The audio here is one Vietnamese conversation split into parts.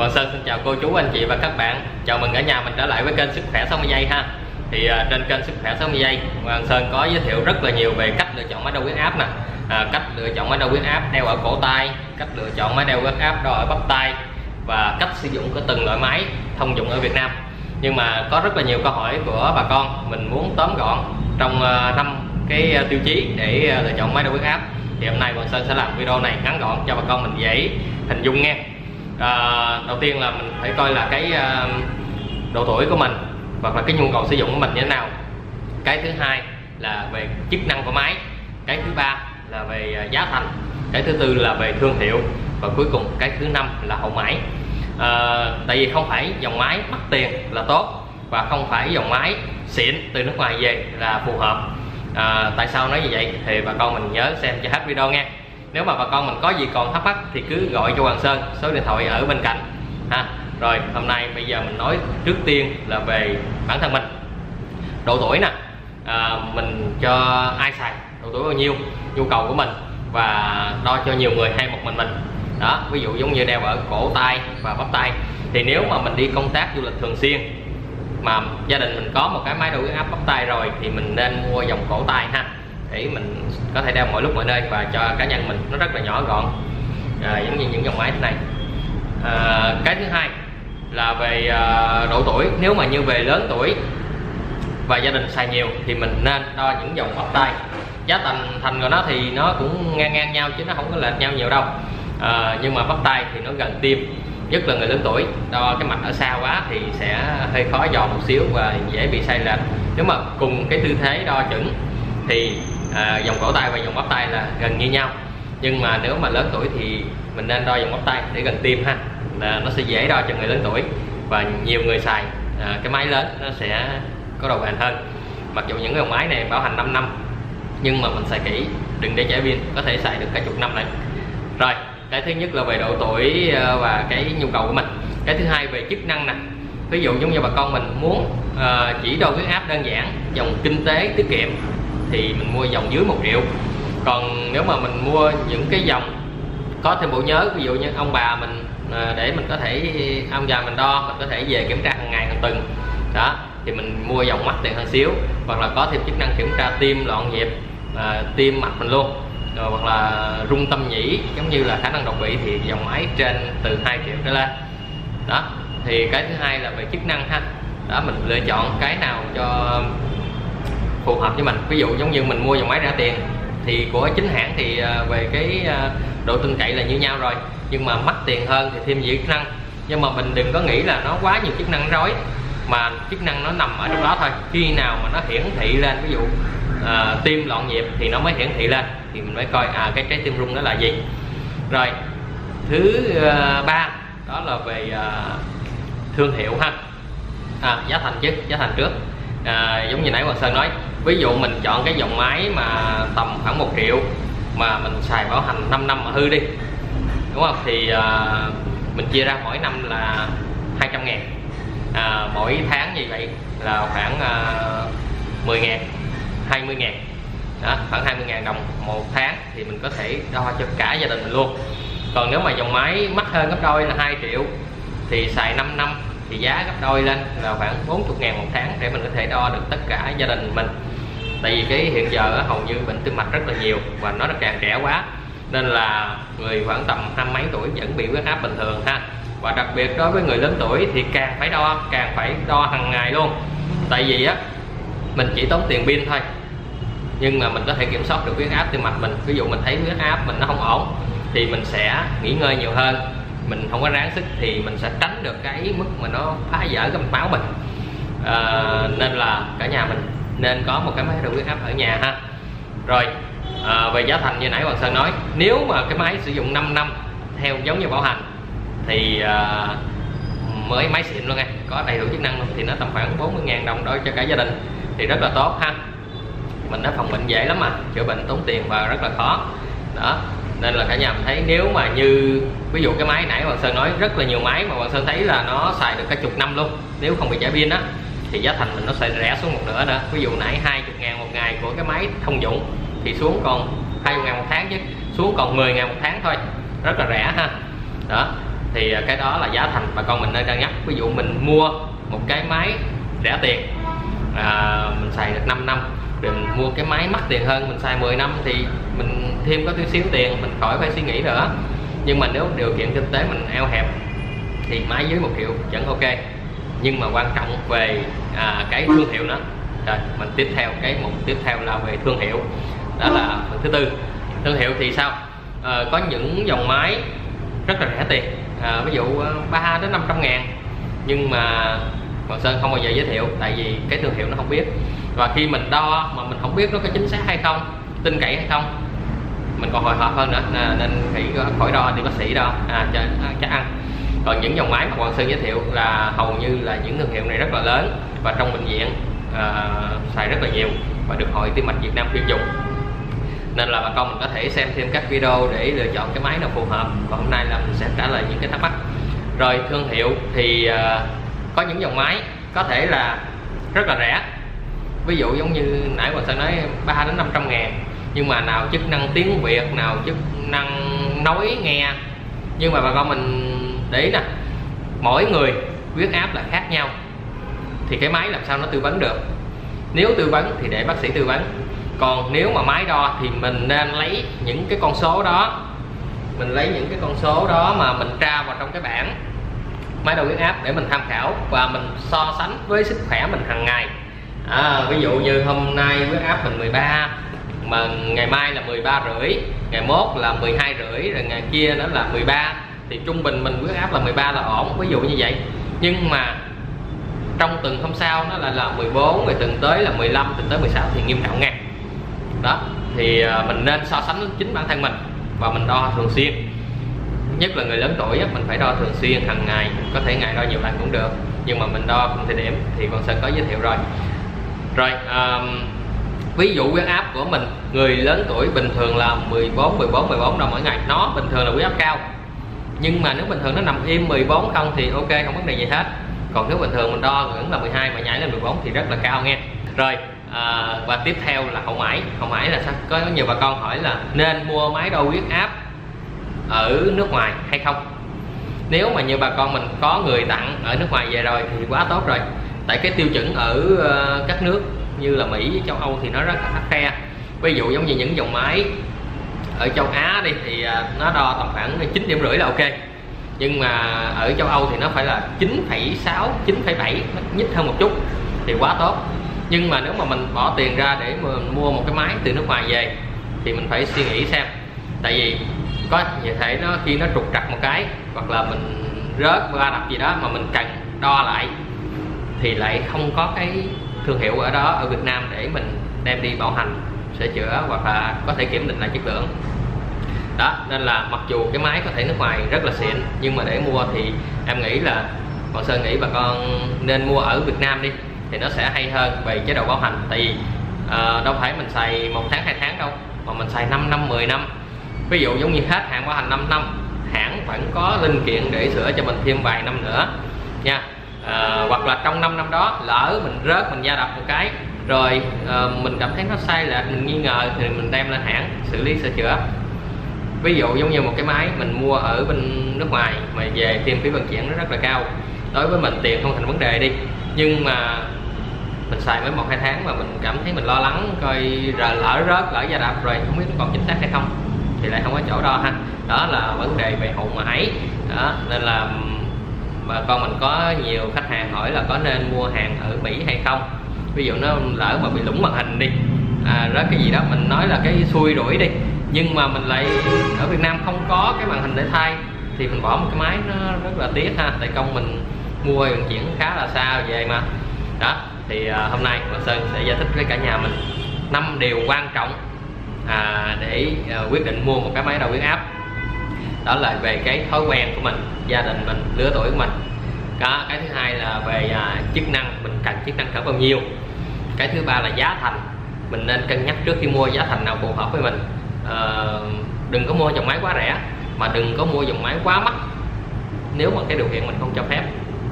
Hoàng Sơn xin chào cô chú anh chị và các bạn. Chào mừng cả nhà mình trở lại với kênh Sức khỏe 60 giây ha. Thì à, trên kênh Sức khỏe 60 giây Hoàng Sơn có giới thiệu rất là nhiều về cách lựa chọn máy đo huyết áp nè. À, Cách lựa chọn máy đo huyết áp đeo ở cổ tay Cách lựa chọn máy đeo huyết áp đo ở bắp tay Và cách sử dụng của từng loại máy thông dụng ở Việt Nam. Nhưng mà có rất là nhiều câu hỏi của bà con Mình muốn tóm gọn trong à, năm cái uh, tiêu chí để à, lựa chọn máy đo huyết áp. Thì hôm nay Hoàng Sơn sẽ làm video này ngắn gọn cho bà con mình dễ hình dung nghe à, đầu tiên là mình phải coi là cái à, độ tuổi của mình hoặc là cái nhu cầu sử dụng của mình như thế nào. Cái thứ hai là về chức năng của máy. Cái thứ ba là về à, giá thành. Cái thứ tư là về thương hiệu. Và cuối cùng cái thứ năm là hậu mãi. À, tại vì không phải dòng máy mắc tiền là tốt và không phải dòng máy xịn từ nước ngoài về là phù hợp. À, tại sao nói như vậy thì bà con mình nhớ xem cho hết video nghe nếu mà bà con mình có gì còn thắc mắc thì cứ gọi cho Hoàng Sơn số điện thoại ở bên cạnh ha. Rồi hôm nay bây giờ mình nói trước tiên là về bản thân mình. Độ tuổi nè à, mình cho ai xài độ tuổi bao nhiêu nhu cầu của mình và đo cho nhiều người hay một mình mình. Đó ví dụ giống như đeo ở cổ tay và bắp tay. Thì nếu mà mình đi công tác du lịch thường xuyên mà gia đình mình có một cái máy đo huyết áp bắp tay rồi thì mình nên mua dòng cổ tay ha để mình có thể đeo mọi lúc mọi nơi và cho cá nhân mình nó rất là nhỏ gọn à, giống như những dòng máy thế này. À, cái thứ hai là về à, độ tuổi. Nếu mà như về lớn tuổi và gia đình xài nhiều thì mình nên đo những dòng bắp tay giá thành thành của nó thì nó cũng ngang ngang nhau chứ nó không có lệch nhau nhiều đâu. À, nhưng mà bắp tay thì nó gần tim nhất là người lớn tuổi. Đo cái mạch ở xa quá thì sẽ hơi khó dò một xíu và dễ bị sai lệch. Nếu mà cùng cái tư thế đo chuẩn thì à, dòng cổ tay và dòng bắp tay là gần như nhau. Nhưng mà nếu mà lớn tuổi thì mình nên đo dòng bắp tay để gần tim ha. Là nó sẽ dễ đo cho người lớn tuổi. Và nhiều người xài à, cái máy lớn nó sẽ có độ bền hơn. Mặc dù những dòng máy này bảo hành 5 năm nhưng mà mình xài kỹ đừng để trẻ pin có thể xài được cả chục năm này. Rồi cái thứ nhất là về độ tuổi à, và cái nhu cầu của mình. Cái thứ hai về chức năng nè. Ví dụ giống như bà con mình muốn uh, chỉ đo huyết áp đơn giản dòng kinh tế tiết kiệm thì mình mua dòng dưới một triệu. Còn nếu mà mình mua những cái dòng có thêm bộ nhớ ví dụ như ông bà mình à, để mình có thể ông già mình đo mình có thể về kiểm tra hàng ngày hàng tuần. Đó thì mình mua dòng mắt tiền hơn xíu hoặc là có thêm chức năng kiểm tra tim loạn nhịp à, tim mạch mình luôn. Rồi hoặc là rung tâm nhĩ giống như là khả năng đột quỵ thì dòng máy trên từ 2 triệu trở lên. Đó thì cái thứ hai là về chức năng ha. Đó mình lựa chọn cái nào cho phù hợp với mình. Ví dụ giống như mình mua dòng máy rẻ tiền thì của chính hãng thì à, về cái à, độ tin cậy là như nhau rồi. Nhưng mà mắc tiền hơn thì thêm nhiều chức năng. Nhưng mà mình đừng có nghĩ là nó quá nhiều chức năng rối mà chức năng nó nằm ở trong đó thôi. Khi nào mà nó hiển thị lên ví dụ à, tim loạn nhịp thì nó mới hiển thị lên thì mình mới coi à cái trái tim rung đó là gì. Rồi thứ uh, ba đó là về uh, thương hiệu ha. À, giá thành chứ giá thành trước. À, giống như nãy Hoàng Sơn nói ví dụ mình chọn cái dòng máy mà tầm khoảng 1 triệu mà mình xài bảo hành 5 năm mà hư đi đúng không? Thì à, mình chia ra mỗi năm là 200 ngàn. À, mỗi tháng như vậy là khoảng à, 10 ngàn 20 ngàn. Đó, khoảng 20 ngàn đồng một tháng thì mình có thể đo cho cả gia đình mình luôn. Còn nếu mà dòng máy mắc hơn gấp đôi là 2 triệu thì xài 5 năm thì giá gấp đôi lên là khoảng 40 ngàn một tháng để mình có thể đo được tất cả gia đình mình tại vì cái hiện giờ hầu như bệnh tim mạch rất là nhiều và nó càng trẻ quá. Nên là người khoảng tầm năm mấy tuổi vẫn bị huyết áp bình thường ha. Và đặc biệt đối với người lớn tuổi thì càng phải đo càng phải đo hàng ngày luôn. Tại vì á mình chỉ tốn tiền pin thôi. Nhưng mà mình có thể kiểm soát được huyết áp tim mạch mình. Ví dụ mình thấy huyết áp mình nó không ổn thì mình sẽ nghỉ ngơi nhiều hơn. Mình không có ráng sức thì mình sẽ tránh được cái mức mà nó phá vỡ cái mạch máu mình. À, nên là cả nhà mình nên có một cái máy đo huyết áp ở nhà ha. Rồi à, về giá thành như nãy Hoàng Sơn nói nếu mà cái máy sử dụng 5 năm theo giống như bảo hành thì à, mới máy xịn luôn nha có đầy đủ chức năng luôn thì nó tầm khoảng 40.000 đồng đối cho cả gia đình thì rất là tốt ha. Mình đã phòng bệnh dễ lắm mà chữa bệnh tốn tiền và rất là khó. Đó nên là cả nhà mình thấy nếu mà như ví dụ cái máy nãy Hoàng Sơn nói rất là nhiều máy mà Hoàng Sơn thấy là nó xài được cả chục năm luôn nếu không bị trả pin á thì giá thành mình nó sẽ rẻ xuống một nửa nữa ví dụ nãy 20 ngàn một ngày của cái máy thông dụng thì xuống còn 20 ngàn một tháng chứ xuống còn 10 ngàn một tháng thôi. Rất là rẻ ha. Đó thì à, cái đó là giá thành bà con mình nên cân nhắc. Ví dụ mình mua một cái máy rẻ tiền à, mình xài được 5 năm rồi mình mua cái máy mắc tiền hơn mình xài 10 năm thì mình thêm có tí xíu tiền mình khỏi phải suy nghĩ nữa. Nhưng mà nếu điều kiện kinh tế mình eo hẹp thì máy dưới một triệu vẫn ok nhưng mà quan trọng về à, cái thương hiệu đó rồi mình tiếp theo cái mục tiếp theo là về thương hiệu. Đó là phần thứ tư. Thương hiệu thì sao? À, có những dòng máy rất là rẻ tiền. À, ví dụ ờ, 3 đến 500 ngàn. Nhưng mà Hoàng Sơn không bao giờ giới thiệu tại vì cái thương hiệu nó không biết. Và khi mình đo mà mình không biết nó có chính xác hay không tin cậy hay không mình còn hồi hộp hơn nữa. Nên phải khỏi đo đi bác sĩ đo. À, cho chắc ăn còn những dòng máy mà quang Sơn giới thiệu là hầu như là những thương hiệu này rất là lớn và trong bệnh viện à, xài rất là nhiều và được hội tim mạch Việt Nam khuyên dùng. Nên là bà con mình có thể xem thêm các video để lựa chọn cái máy nào phù hợp. Còn hôm nay là mình sẽ trả lời những cái thắc mắc. Rồi thương hiệu thì à, có những dòng máy có thể là rất là rẻ. Ví dụ giống như nãy Hoàng Sơn nói 3 đến 500 ngàn. Nhưng mà nào chức năng tiếng Việt nào chức năng nói nghe. Nhưng mà bà con mình đấy nè mỗi người huyết áp là khác nhau. Thì cái máy làm sao nó tư vấn được? Nếu tư vấn thì để bác sĩ tư vấn. Còn nếu mà máy đo thì mình nên lấy những cái con số đó. Mình lấy những cái con số đó mà mình tra vào trong cái bảng máy đo huyết áp để mình tham khảo và mình so sánh với sức khỏe mình hàng ngày. À, ví dụ như hôm nay huyết áp mình 13 mà ngày mai là 13 rưỡi ngày mốt là 12 rưỡi rồi ngày kia nó là 13 thì trung bình mình huyết áp là 13 là ổn ví dụ như vậy. Nhưng mà trong từng hôm sau nó là là 14 rồi từng tới là 15 từng tới 16 thì nghiêm trọng nha đó thì à, mình nên so sánh chính bản thân mình và mình đo thường xuyên. Nhất là người lớn tuổi mình phải đo thường xuyên hàng ngày có thể ngày đo nhiều lần cũng được nhưng mà mình đo cùng thời điểm thì con sẽ có giới thiệu rồi. Rồi um, ví dụ huyết áp của mình người lớn tuổi bình thường là 14 14 14 đồng mỗi ngày nó bình thường là huyết áp cao nhưng mà nếu bình thường nó nằm im 14 không thì ok không vấn đề gì hết. Còn nếu bình thường mình đo ngưỡng là 12 mà nhảy lên 14 thì rất là cao nghe. Rồi à, và tiếp theo là hậu mãi. Hậu mãi là sao? Có nhiều bà con hỏi là nên mua máy đo huyết áp ở nước ngoài hay không? Nếu mà như bà con mình có người tặng ở nước ngoài về rồi thì quá tốt rồi. Tại cái tiêu chuẩn ở ờ, các nước như là Mỹ châu Âu thì nó rất là khắt khe. Ví dụ giống như những dòng máy ở châu Á đi thì à, nó đo tầm khoảng chín điểm rưỡi là ok. Nhưng mà ở châu Âu thì nó phải là 9,6 9,7 nhích hơn một chút thì quá tốt. Nhưng mà nếu mà mình bỏ tiền ra để mà mua một cái máy từ nước ngoài về thì mình phải suy nghĩ xem. Tại vì có như thể nó khi nó trục trặc một cái hoặc là mình rớt va đập gì đó mà mình cần đo lại thì lại không có cái thương hiệu ở đó ở Việt Nam để mình đem đi bảo hành sửa chữa hoặc là có thể kiểm định lại chất lượng. Đó nên là mặc dù cái máy có thể nước ngoài rất là xịn nhưng mà để mua thì em nghĩ là bọn Sơn nghĩ bà con nên mua ở Việt Nam đi thì nó sẽ hay hơn về chế độ bảo hành. Tại vì uh, đâu phải mình xài một tháng hai tháng đâu mà mình xài 5 năm 10 năm. Ví dụ giống như hết hạn bảo hành 5 năm hãng vẫn có linh kiện để sửa cho mình thêm vài năm nữa nha. À, hoặc là trong 5 năm đó lỡ mình rớt mình gia đập một cái rồi à, mình cảm thấy nó sai lệch mình nghi ngờ thì mình đem lên hãng xử lý sửa chữa. Ví dụ giống như một cái máy mình mua ở bên nước ngoài mà về tiền phí vận chuyển nó rất là cao. Đối với mình tiền không thành vấn đề đi. Nhưng mà mình xài mới một hai tháng mà mình cảm thấy mình lo lắng coi rồi lỡ rớt lỡ gia đập rồi không biết nó còn chính xác hay không thì lại không có chỗ đo ha. Đó là vấn đề về hậu mãi. Đó nên là bà con mình có nhiều khách hàng hỏi là có nên mua hàng ở Mỹ hay không ví dụ nó lỡ mà bị lủng màn hình đi à, đó cái gì đó mình nói là cái xui rủi đi nhưng mà mình lại ở Việt Nam không có cái màn hình để thay thì mình bỏ một cái máy nó rất là tiếc ha tại công mình mua vận chuyển khá là xa về mà. Đó thì à, hôm nay Hoàng Sơn sẽ giải thích với cả nhà mình năm điều quan trọng à, để à, quyết định mua một cái máy đo huyết áp đó là về cái thói quen của mình gia đình mình lứa tuổi của mình đó, cái thứ hai là về à, chức năng mình cần chức năng cỡ bao nhiêu. Cái thứ ba là giá thành. Mình nên cân nhắc trước khi mua giá thành nào phù hợp với mình. À, đừng có mua dòng máy quá rẻ mà đừng có mua dòng máy quá mắc. Nếu mà cái điều kiện mình không cho phép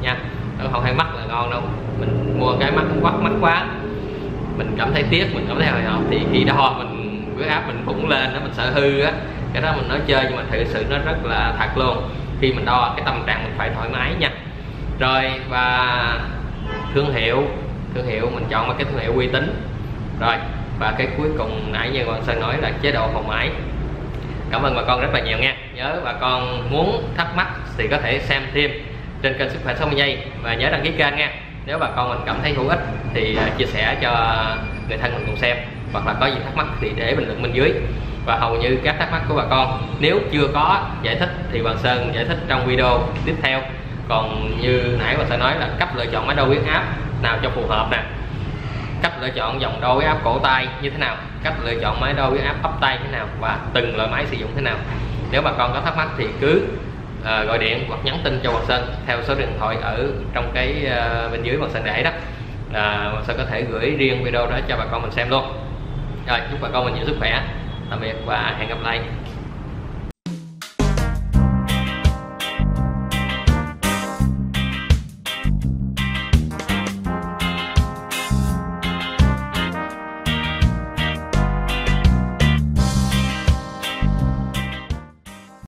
nha. Không hay mắc là ngon đâu. Mình mua cái mắc quá mắc quá. Mình cảm thấy tiếc mình cảm thấy hồi hộp thì khi đó mình huyết áp mình bụng lên đó mình sợ hư á. Cái đó mình nói chơi nhưng mà thực sự nó rất là thật luôn. Khi mình đo cái tâm trạng mình phải thoải mái nha rồi, và thương hiệu. Thương hiệu, mình chọn một cái thương hiệu uy tín. Rồi, và cái cuối cùng nãy như Hoàng Sơn nói là chế độ hậu mãi. Cảm ơn bà con rất là nhiều nha. Nhớ bà con muốn thắc mắc thì có thể xem thêm trên kênh sức khỏe 60 giây. Và nhớ đăng ký kênh nha. Nếu bà con mình cảm thấy hữu ích thì à, chia sẻ cho người thân mình cùng xem. Hoặc là có gì thắc mắc thì để bình luận bên dưới. Và hầu như các thắc mắc của bà con nếu chưa có giải thích thì Hoàng Sơn giải thích trong video tiếp theo còn như nãy mình sẽ nói là cách lựa chọn máy đo huyết áp nào cho phù hợp nè. Cách lựa chọn dòng đo huyết áp cổ tay như thế nào cách lựa chọn máy đo huyết áp bắp tay thế nào và từng loại máy sử dụng thế nào. Nếu bà con có thắc mắc thì cứ uh, gọi điện hoặc nhắn tin cho Hoàng Sơn theo số điện thoại ở trong cái uh, bên dưới Hoàng Sơn để đó. Uh, Hoàng Sơn có thể gửi riêng video đó cho bà con mình xem luôn. Rồi chúc bà con mình nhiều sức khỏe tạm biệt và hẹn gặp lại.